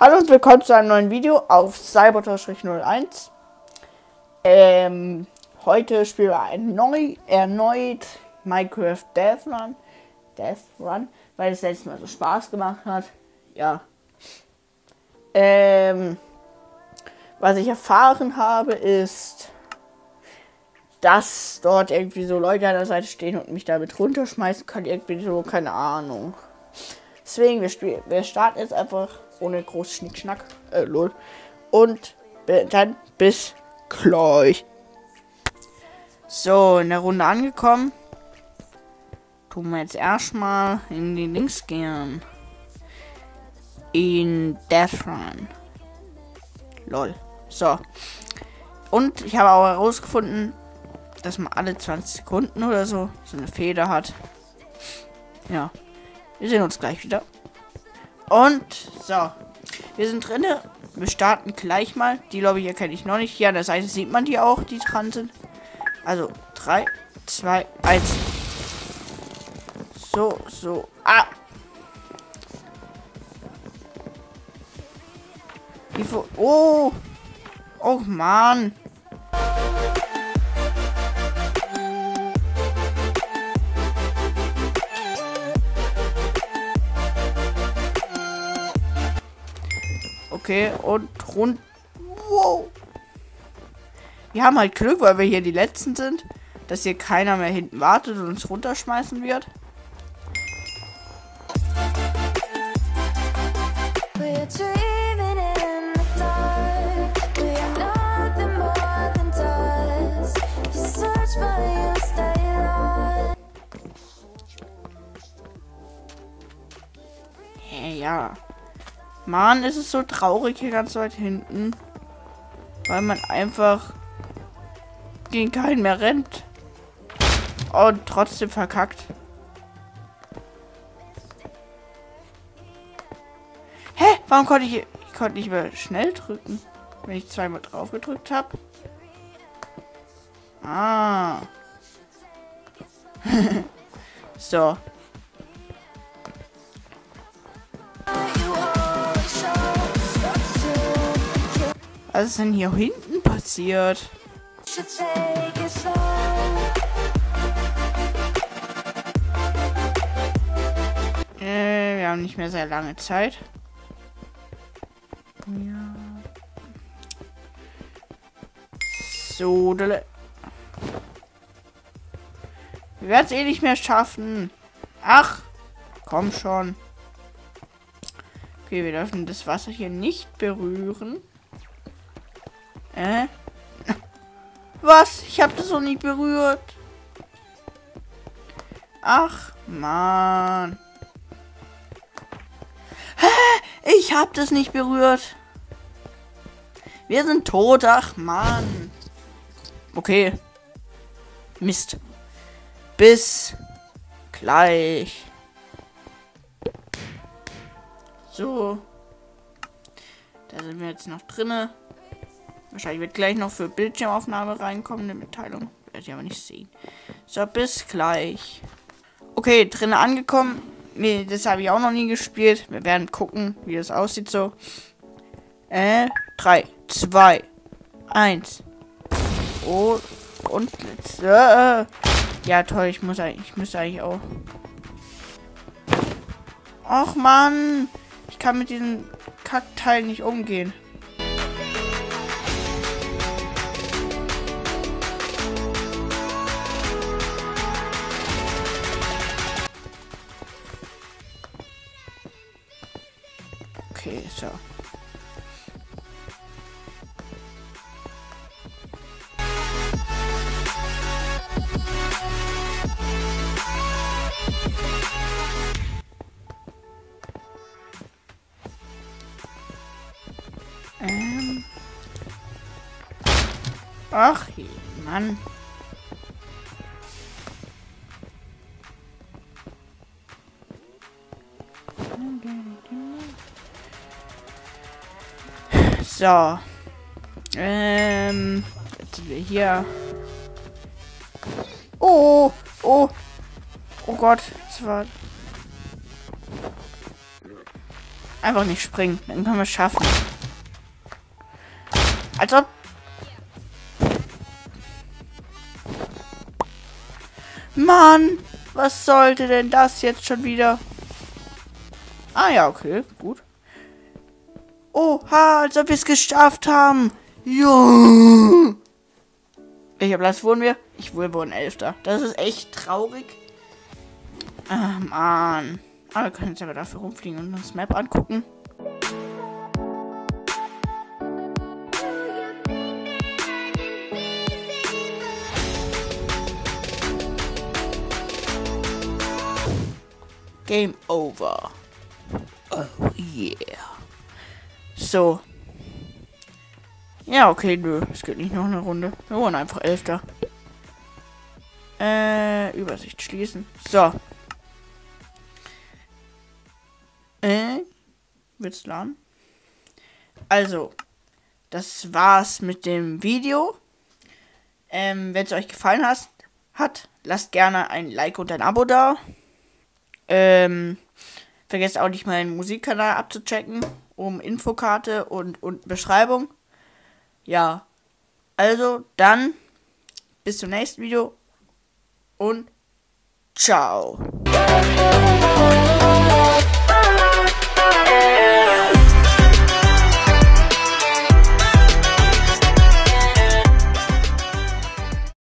Hallo und willkommen zu einem neuen Video auf Cybertor-01. Ähm, heute spielen wir ein neu, erneut Minecraft Death Run. Death Run, weil es letztes Mal so Spaß gemacht hat. Ja. Ähm, was ich erfahren habe ist, dass dort irgendwie so Leute an der Seite stehen und mich damit runterschmeißen können. Irgendwie so, keine Ahnung. Deswegen, wir, spielen, wir starten jetzt einfach ohne groß Schnickschnack. Äh, lol. Und dann bis gleich. So, in der Runde angekommen. Tun wir jetzt erstmal in die Links gehen. In Death Run. Lol. So. Und ich habe auch herausgefunden, dass man alle 20 Sekunden oder so so eine Feder hat. Ja. Wir sehen uns gleich wieder. Und so. Wir sind drinne. Wir starten gleich mal. Die Lobby hier kenne ich noch nicht. Hier an der Seite sieht man die auch, die dran sind. Also 3, 2, 1. So, so. Ah! Wie Oh! Oh Mann! Okay, und rund. Wow. Wir haben halt Glück, weil wir hier die Letzten sind, dass hier keiner mehr hinten wartet und uns runterschmeißen wird. Ja. Mann, ist es so traurig hier ganz weit hinten. Weil man einfach gegen keinen mehr rennt. Und trotzdem verkackt. Hä? Warum konnte ich... Ich konnte nicht mehr schnell drücken. Wenn ich zweimal drauf gedrückt habe. Ah. so. Was ist denn hier hinten passiert? Äh, wir haben nicht mehr sehr lange Zeit. Ja. So, wir werden es eh nicht mehr schaffen. Ach, komm schon. Okay, wir dürfen das Wasser hier nicht berühren. Äh? Was? Ich habe das noch nicht berührt. Ach, man. Hä? Ich habe das nicht berührt. Wir sind tot. Ach, man. Okay. Mist. Bis gleich. So. Da sind wir jetzt noch drinne. Wahrscheinlich wird gleich noch für Bildschirmaufnahme reinkommen, eine Mitteilung. Werde ich aber nicht sehen. So, bis gleich. Okay, drinnen angekommen. Nee, das habe ich auch noch nie gespielt. Wir werden gucken, wie das aussieht so. Äh, 3, 2, 1. Oh, und jetzt. Äh, ja, toll, ich muss eigentlich, ich müsste eigentlich auch. Och man, ich kann mit diesem Kackteil nicht umgehen. Okay, so. Ähm. Ach, Mann. So. Ähm. Jetzt sind wir hier. Oh, oh. Oh Gott. Das war. Einfach nicht springen. Dann können wir es schaffen. Als ob. Mann, was sollte denn das jetzt schon wieder? Ah ja, okay, gut. Oha, als ob wir es geschafft haben. Ja. Welcher Platz wurden wir? Ich wurde wurden Elfter. Das ist echt traurig. Ah, Mann. Aber wir können jetzt aber dafür rumfliegen und uns Map angucken. Game over. Oh yeah. So. Ja, okay, nö. Es geht nicht noch eine Runde. Wir wurden einfach Elfter. Äh, Übersicht schließen. So. Äh, wird's laden? Also, das war's mit dem Video. Ähm, wenn es euch gefallen hat, hat, lasst gerne ein Like und ein Abo da. Ähm, vergesst auch nicht meinen Musikkanal abzuchecken, um Infokarte und, und Beschreibung. Ja, also dann bis zum nächsten Video und ciao.